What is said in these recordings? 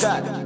got?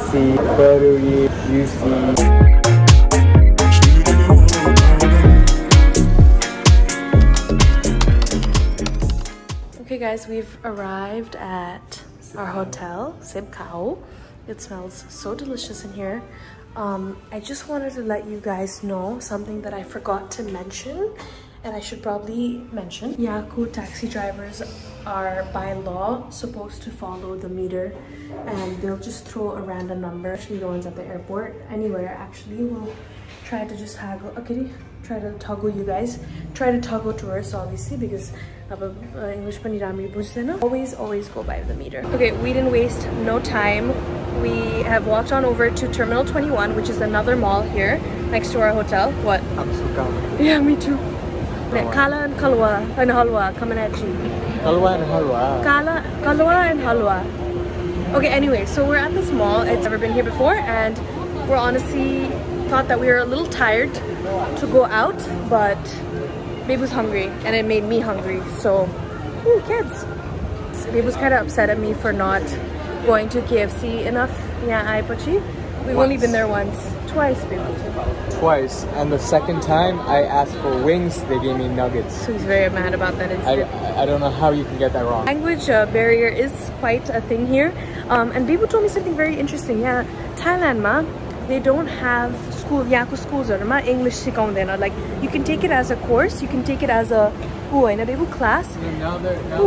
Spicy, buttery, juicy. Okay guys, we've arrived at our hotel, Sib Khao. It smells so delicious in here. Um, I just wanted to let you guys know something that I forgot to mention and I should probably mention. Yaku taxi drivers are by law supposed to follow the meter and they'll just throw a random number, especially the ones at the airport, anywhere actually will try to just haggle, okay, try to toggle you guys, try to toggle tourists obviously because अब English पनि राम्ररी बुझ्दैन always always go by the meter okay we didn't waste no time we have walked on over to terminal 21 which is another mall here next to our hotel what I'm so calm. yeah me too Kala and Kalwa and Halwa coming Halwa and halwa. Kala, Kalwa and Halwa. Okay, anyway, so we're at this mall. It's never been here before, and we're honestly thought that we were a little tired to go out, but Babe was hungry, and it made me hungry. So, ooh, kids. Babe was kind of upset at me for not going to KFC enough. Yeah, I Pachi. We've only been there once, Twice. Twice. And the second time I asked for wings, they gave me nuggets. She's very mad about that incident. I, I don't know how you can get that wrong. Language uh, barrier is quite a thing here. Um, and Bibu told me something very interesting. Yeah, Thailand, ma, they don't have school, yako schools or ma English shikaundena. Like, you can take it as a course, you can take it as a, oh, in a Bibu class. Yeah, now they're, they're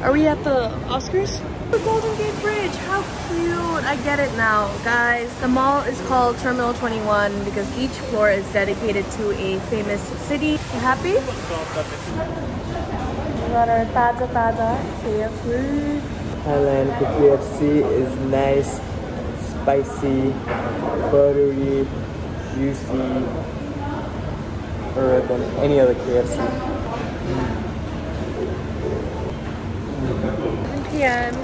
bunch doing of- better. are we at the oscars the golden gate bridge how cute i get it now guys the mall is called terminal 21 because each floor is dedicated to a famous city you happy we got our taza taza KFC. Thailand for KFC is nice, spicy, buttery, juicy, or than any other KFC. 7 p.m.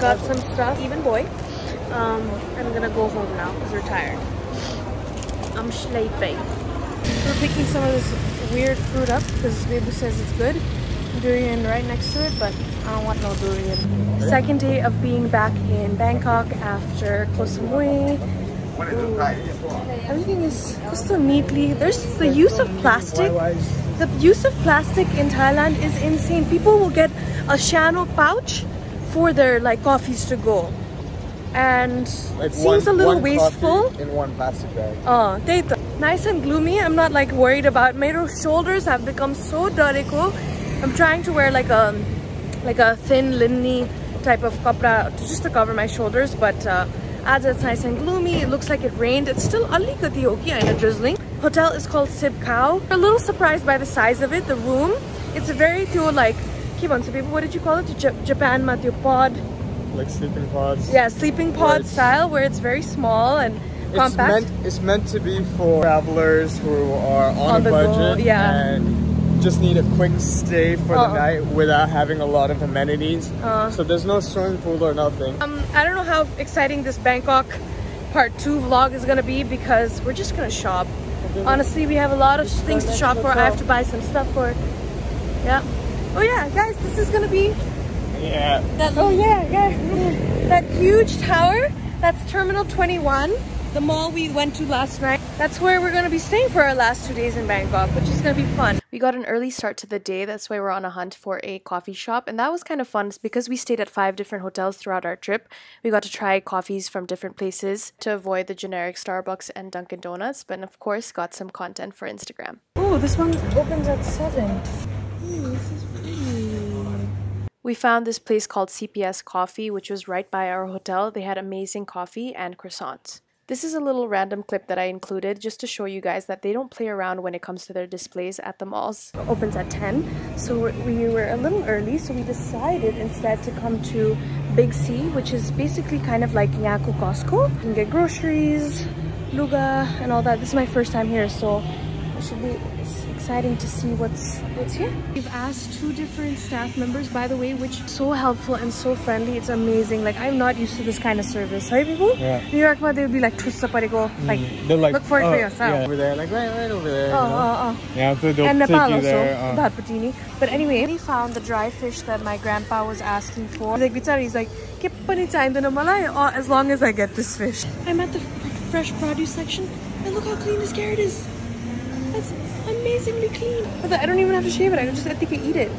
Got some stuff. Even boy. Um, I'm gonna go home now because we're tired. I'm sleeping. We're picking some of this weird fruit up because Babu says it's good. Durian right next to it, but I don't want no durian. Second day of being back in Bangkok after Koh Samui. Everything is just so neatly. There's the use of plastic. The use of plastic in Thailand is insane. People will get a Shano pouch for their like coffees to go. And like it seems one, a little wasteful. In one plastic bag. Oh, data. nice and gloomy. I'm not like worried about my shoulders have become so doriko. I'm trying to wear like a like a thin linen type of kapra just to cover my shoulders, but uh, as it's nice and gloomy, it looks like it rained. It's still alikati okay and drizzling. Hotel is called Sib Khao. We're a little surprised by the size of it, the room. It's a very few like keep on people. What did you call it? J Japan Matthew pod. Like sleeping pods. Yeah, sleeping pod style where it's very small and It's compact. meant, it's meant to be for travelers who are on, On a go, budget yeah. and just need a quick stay for Uh. the night without having a lot of amenities. Uh. so there's no swimming pool or nothing. Um, I don't know how exciting this Bangkok part two vlog is gonna be because we're just gonna shop. Honestly, we have a lot of things to shop for. I have to buy some stuff for. Yeah. Oh yeah, guys, this is gonna be Yeah. that. Oh yeah, yeah. that huge tower. That's Terminal 21, the mall we went to last night. That's where we're gonna be staying for our last two days in Bangkok, which is gonna be fun. We got an early start to the day. That's why we're on a hunt for a coffee shop, and that was kind of fun because we stayed at five different hotels throughout our trip. We got to try coffees from different places to avoid the generic Starbucks and Dunkin' Donuts, but of course got some content for Instagram. Oh, this one opens at seven. We found this place called CPS Coffee, which was right by our hotel. They had amazing coffee and croissants. This is a little random clip that I included just to show you guys that they don't play around when it comes to their displays at the malls. It opens at 10, so we were a little early, so we decided instead to come to Big C, which is basically kind of like Yaku Costco. You can get groceries, luga, and all that. This is my first time here, so it should be exciting to see what's what's here. We've asked two different staff members, by the way, which so helpful and so friendly. It's amazing. Like I'm not used to this kind of service. Sorry, people. Yeah. New York, they would be like, "Chusa parego," like, They're like, look for it oh, for yourself. Yeah, over there, like right, right over there. Oh, you know? oh, oh. Yeah, so they'll and take Nepal you also, there. uh, Bhat Patini. But anyway, we found the dry fish that my grandpa was asking for. He's like, Bichari, he's like, "Ke pani chahindo na malai, uh, as long as I get this fish. I'm at the fresh produce section, and look how clean this carrot is. Amazingly clean. I don't even have to shave it. I just I think I eat it.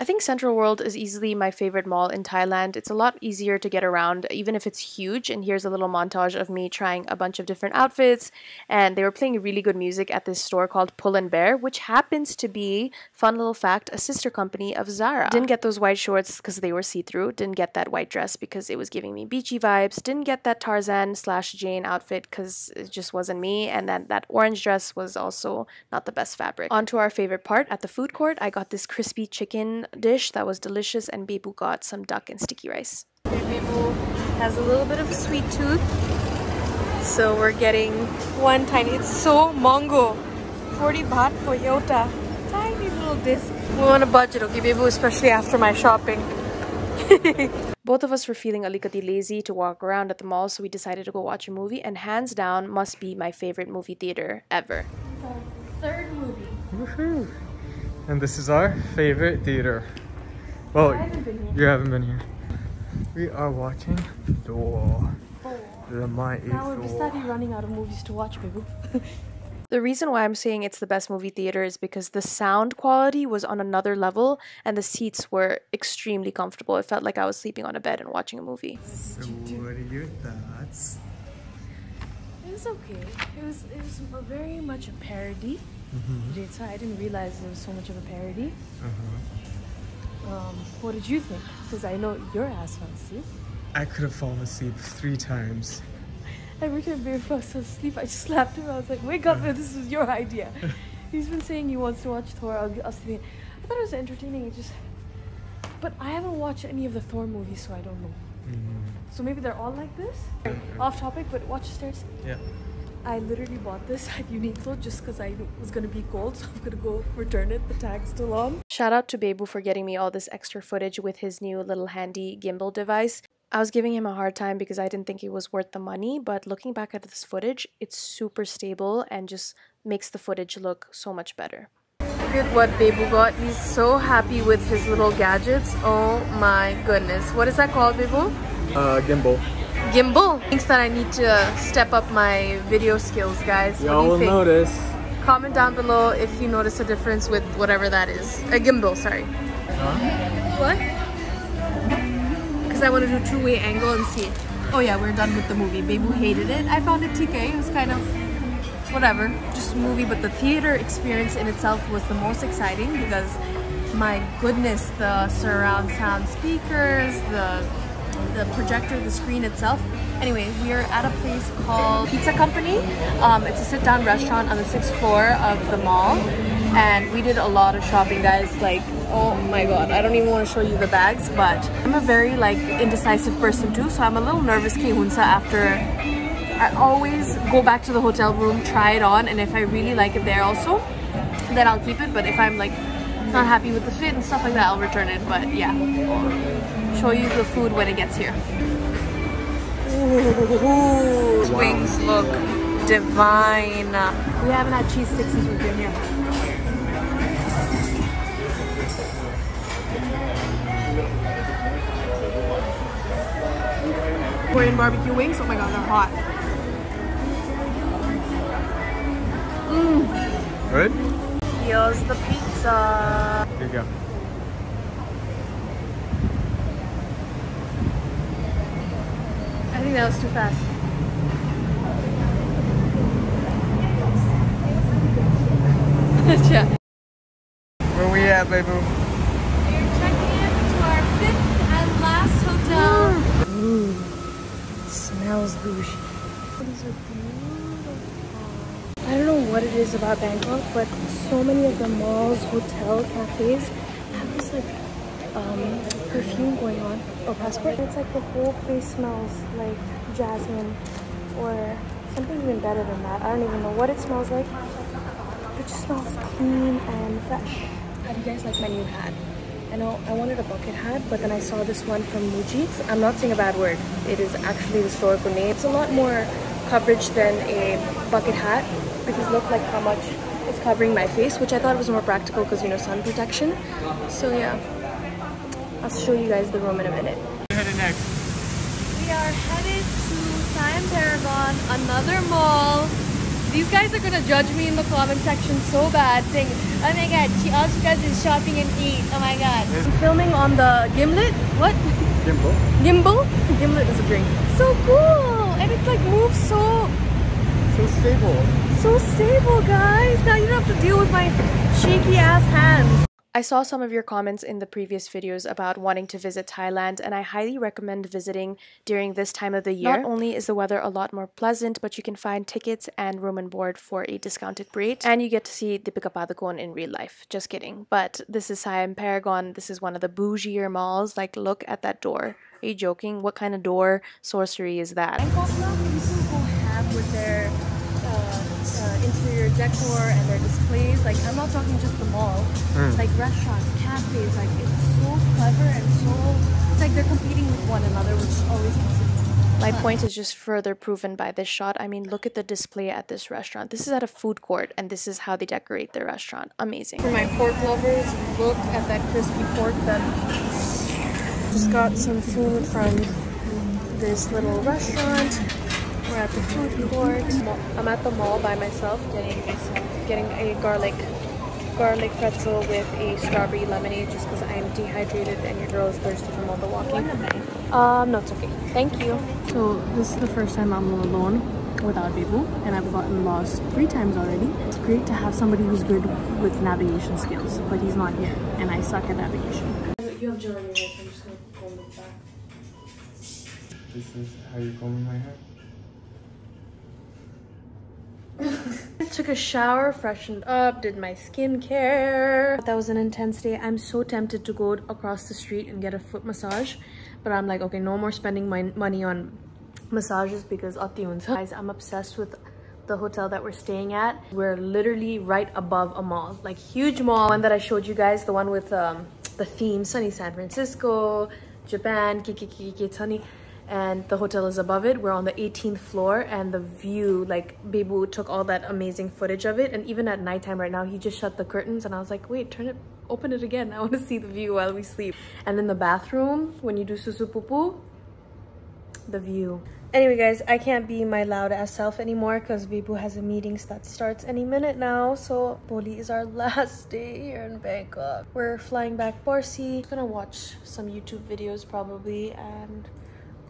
I think Central World is easily my favorite mall in Thailand. It's a lot easier to get around, even if it's huge. And here's a little montage of me trying a bunch of different outfits. And they were playing really good music at this store called Pull and Bear, which happens to be, fun little fact, a sister company of Zara. Didn't get those white shorts because they were see through. Didn't get that white dress because it was giving me beachy vibes. Didn't get that Tarzan slash Jane outfit because it just wasn't me. And then that orange dress was also not the best fabric. On to our favorite part at the food court, I got this crispy chicken dish that was delicious, and Bebu got some duck and sticky rice. Bebu has a little bit of sweet tooth, so we're getting one tiny. It's so mongo, 40 baht for Yota. Tiny little disc. We want a budget, okay, Bebu, especially after my shopping. Both of us were feeling a little lazy to walk around at the mall, so we decided to go watch a movie, and hands down, must be my favorite movie theater ever. Third movie. Woohoo! And this is our favorite theater. Well, haven't been here. you haven't been here. We are watching Thor. The mighty Now we're Thor. study running out of movies to watch, baby. the reason why I'm saying it's the best movie theater is because the sound quality was on another level and the seats were extremely comfortable. It felt like I was sleeping on a bed and watching a movie. So what are your thoughts? It was okay. It was it was a very much a parody. Mm-hmm. I didn't realize there was so much of a parody. Uh-huh. Um, what did you think? Because I know your ass fell asleep. I could have fallen asleep three times. Every time Bear fell asleep, I just slapped him. I was like, "Wake up! man, This is your idea." He's been saying he wants to watch Thor. I'll, I'll see. I thought it was entertaining. It just, but I haven't watched any of the Thor movies, so I don't know. So maybe they're all like this. Off topic, but watch the stairs. Yeah. I literally bought this at Uniqlo just because I was gonna be cold, so I'm gonna go return it. The tag's still on. Shout out to Bebu for getting me all this extra footage with his new little handy gimbal device. I was giving him a hard time because I didn't think it was worth the money, but looking back at this footage, it's super stable and just makes the footage look so much better. Look at what Bebu got. He's so happy with his little gadgets. Oh my goodness. What is that called, Bebu? Uh, gimbal. Gimbal. Thinks that I need to step up my video skills, guys. What do Y'all will think? notice. Comment down below if you notice a difference with whatever that is. A gimbal, sorry. What? Because I want to do two-way angle and see. Oh yeah, we're done with the movie. Bebu hated it. I found it TK. It was kind of whatever, just a movie. But the theater experience in itself was the most exciting because my goodness, the surround sound speakers, the the projector, the screen itself. Anyway, we are at a place called Pizza Company. Um, it's a sit-down restaurant on the sixth floor of the mall, and we did a lot of shopping, guys. Like, oh my god, I don't even want to show you the bags, but I'm a very like indecisive person too, so I'm a little nervous, Kehunsa, after I always go back to the hotel room, try it on, and if I really like it there also, then I'll keep it. But if I'm like not happy with the fit and stuff like that, I'll return it. But yeah, show you the food when it gets here. Ooh, these wings look divine. We haven't had cheese sticks since we've been here. Korean barbecue wings. Oh my god, they're hot. Mmm. Good? Here's the pizza. Here you go. I think that was too fast. yeah. Where we at, baby? We're checking into our fifth and last hotel. Ooh, smells bougie. These are beautiful. I don't know what it is about Bangkok, but so many of the malls, hotel, cafes have this like um, perfume going on or passport. It's like the whole place smells like jasmine or something even better than that. I don't even know what it smells like. It just smells clean and fresh. How do you guys like my new hat? I know I wanted a bucket hat, but then I saw this one from Muji. I'm not saying a bad word. It is actually the historical name. It's a lot more coverage than a bucket hat because look like how much covering my face, which I thought was more practical because, you know, sun protection. So yeah, I'll show you guys the room in a minute. Headed next. We are headed to Siam Paragon, another mall. These guys are gonna judge me in the comment section so bad, saying, "Oh my god, she also does is shopping and eat." Oh my god. I'm filming on the gimlet. What? Gimbal. Gimbal? Gimlet is a drink. So cool, and it like moves so So stable. So stable, guys. Now you don't have to deal with my shaky ass hands. I saw some of your comments in the previous videos about wanting to visit Thailand, and I highly recommend visiting during this time of the year. Not only is the weather a lot more pleasant, but you can find tickets and room and board for a discounted rate, and you get to see Deepika Padukone in real life. Just kidding. But this is Siam Paragon. This is one of the bougier malls. Like, look at that door. Are you joking? What kind of door sorcery is that? Bangkok now, people who have with their interior decor and their displays. Like I'm not talking just the mall, Mm. like restaurants, cafes. Like it's so clever and so. It's like they're competing with one another, which is always makes it. My point is just further proven by this shot. I mean, look at the display at this restaurant. This is at a food court, and this is how they decorate their restaurant. Amazing. For my pork lovers, look at that crispy pork that just got some food from this little restaurant. We're at the food court. I'm at the mall by myself getting getting a garlic garlic pretzel with a strawberry lemonade just because I'm dehydrated and your girl is thirsty from all the walking. Um, no, it's okay. Thank you. So this is the first time I'm alone without Bibu and I've gotten lost three times already. It's great to have somebody who's good with navigation skills, but he's not here and I suck at navigation. You have gel on your hair, I'm just gonna comb it back. This is how you comb my hair. I took a shower, freshened up, did my skincare. That was an intense day. I'm so tempted to go across the street and get a foot massage. But I'm like, okay, no more spending my money on massages because. Guys, I'm obsessed with the hotel that we're staying at. We're literally right above a mall, like huge mall. One that I showed you guys, the one with um, the theme, sunny San Francisco, Japan, Kiki Sunny and the hotel is above it. We're on the 18th floor and the view, like Bebu took all that amazing footage of it. And even at nighttime right now, he just shut the curtains and I was like, wait, turn it, open it again. I want to see the view while we sleep. And then the bathroom, when you do susu pupu, the view. Anyway guys, I can't be my loud ass self anymore because Bibu has a meeting that starts any minute now. So Boli is our last day here in Bangkok. We're flying back Borsi. Gonna watch some YouTube videos probably and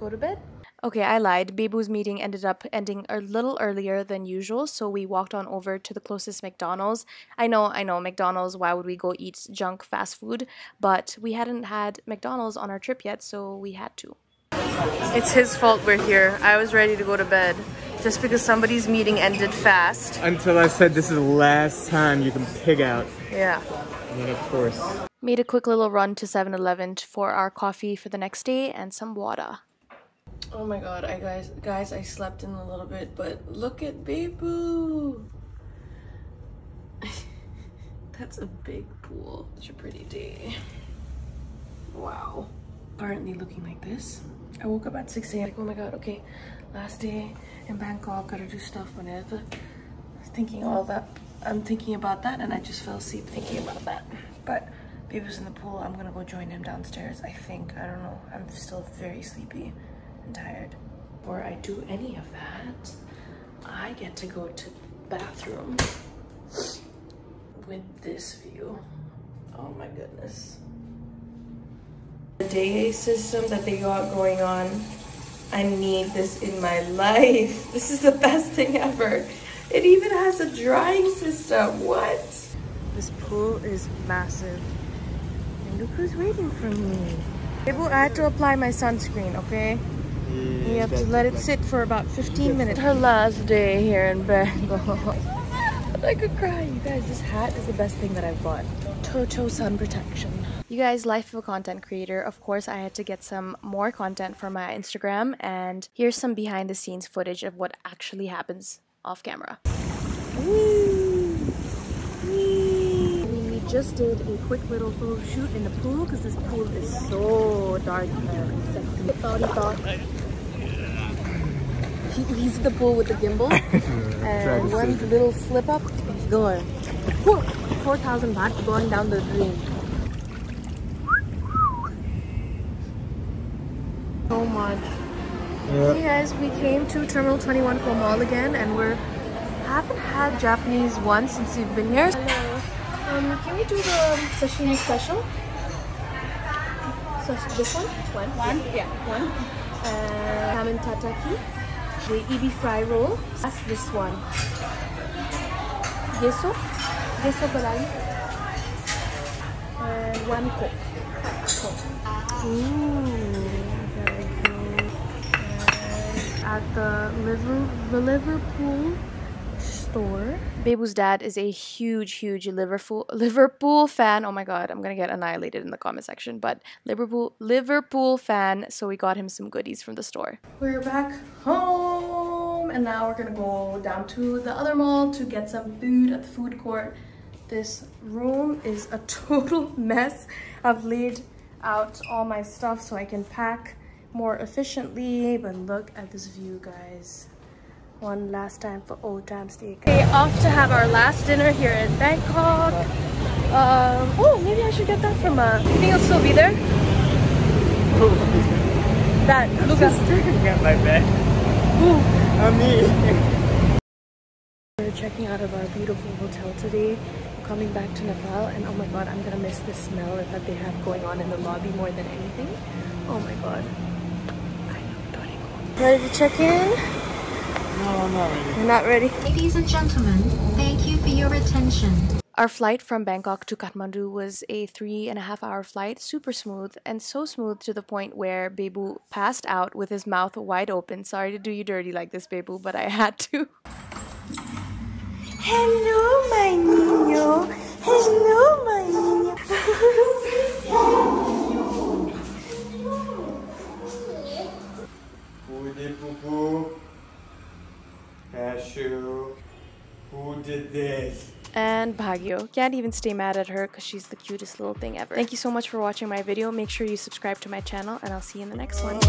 go to bed. Okay, I lied. Bebu's meeting ended up ending a little earlier than usual, so we walked on over to the closest McDonald's. I know, I know, McDonald's, why would we go eat junk fast food? But we hadn't had McDonald's on our trip yet, so we had to. It's his fault we're here. I was ready to go to bed just because somebody's meeting ended fast. Until I said this is the last time you can pig out. Yeah. And then of course. Made a quick little run to 7-Eleven for our coffee for the next day and some water. Oh my god, I guys guys I slept in a little bit, but look at Bebu. That's a big pool. Such a pretty day. Wow. Currently looking like this. I woke up at 6 a.m. Like, oh my god, okay. Last day in Bangkok, gotta do stuff whenever. Thinking all that. I'm thinking about that and I just fell asleep thinking about that. But Bebu's in the pool. I'm gonna go join him downstairs, I think. I don't know. I'm still very sleepy and tired. Before I do any of that, I get to go to bathroom with this view. Oh my goodness. The day system that they got going on, I need this in my life. This is the best thing ever. It even has a drying system. What? This pool is massive. And look who's waiting for me. Able, I had to apply my sunscreen, okay? You have to let it sit for about 15 minutes. Her last day here in Bangkok. I could cry. You guys, this hat is the best thing that I've bought. Toto sun protection. You guys, life of a content creator. Of course, I had to get some more content for my Instagram, and here's some behind the scenes footage of what actually happens off camera. We just did a quick little photo shoot in the pool because this pool is so dark and sexy. Thought he thought he's the pool with the gimbal, and one little slip up, he's going. 4,000 baht going down the drain. So much. Yeah. Hey guys, we came to Terminal 21 Pro Mall again and we're haven't had Japanese once since we've been here. Hello. Um, can we do the sashimi special? So this one? One? One? Yeah, one. Uh, salmon tataki. The ebi fry roll. That's this one. Gesso. Gesso balai. And one coke. Coke. Ooh, very good. And at the Liver, the Liverpool store. Bebu's dad is a huge, huge Liverpool Liverpool fan. Oh my god, I'm gonna get annihilated in the comment section. But Liverpool Liverpool fan, so we got him some goodies from the store. We're back home, and now we're gonna go down to the other mall to get some food at the food court. This room is a total mess. I've laid out all my stuff so I can pack more efficiently. But look at this view, guys one last time for old time steak. Okay, off to have our last dinner here in Bangkok. Um, oh, maybe I should get that from uh, you think it'll still be there? That Lucas. at my bed. I'm me. We're checking out of our beautiful hotel today. Coming back to Nepal, and oh my god, I'm gonna miss the smell that they have going on in the lobby more than anything. Oh my god. Ready to check in? No, I'm not ready. You're not ready? Ladies and gentlemen, thank you for your attention. Our flight from Bangkok to Kathmandu was a three and a half hour flight, super smooth, and so smooth to the point where Bebu passed out with his mouth wide open. Sorry to do you dirty like this, Bebu, but I had to. Hello, my niño. Hello, my niño. Who did poo poo? Cashew. Who did this? and Bhagyo. Can't even stay mad at her because she's the cutest little thing ever. Thank you so much for watching my video. Make sure you subscribe to my channel and I'll see you in the next one.